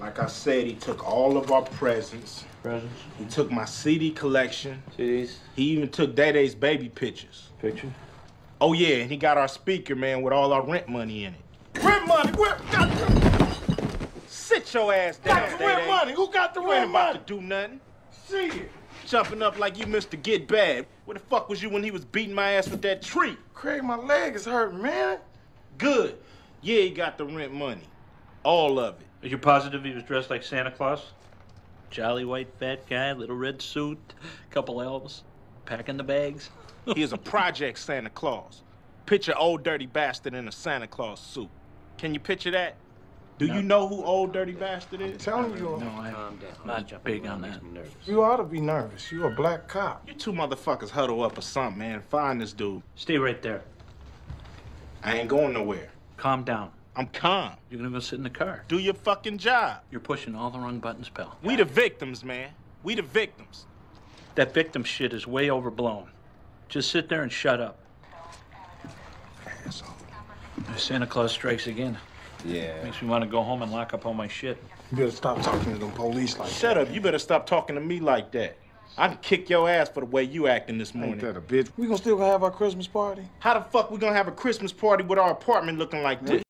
Like I said, he took all of our presents. Presents, He took my CD collection. CDs, He even took Day-Day's baby pictures. pictures. Oh yeah, and he got our speaker, man, with all our rent money in it. Rent money? Where? Got the, Sit your ass down, Got the rent Day-Day. money. Who got the You ain't rent about money? to do nothing. See it. Jumping up like you Mr. Get Bad. Where the fuck was you when he was beating my ass with that tree? Craig, my leg is hurting, man. Good. Yeah, he got the rent money. All of it. Are you positive he was dressed like Santa Claus? Jolly white fat guy, little red suit, couple elves, packing the bags. He is a project Santa Claus. Picture old dirty bastard in a Santa Claus suit. Can you picture that? Do you know who old dirty bastard is? I'm Telling you, No, I'm not big on that. you ought to be nervous. You a black cop. You two motherfuckers huddle up or something, man. Find this dude. Stay right there. I ain't going nowhere. Calm down. I'm calm. You're gonna go sit in the car. Do your fucking job. You're pushing all the wrong buttons, pal. We the victims, man. We the victims. That victim shit is way overblown. Just sit there and shut up. Asshole. Santa Claus strikes again. Yeah. Makes me want to go home and lock up all my shit. You better stop talking to them police like Shut up. You better stop talking to me like that. I can kick your ass for the way you acting this that. Ain't morning. that a bitch? We gonna still have our Christmas party? How the fuck we gonna have a Christmas party with our apartment looking like this?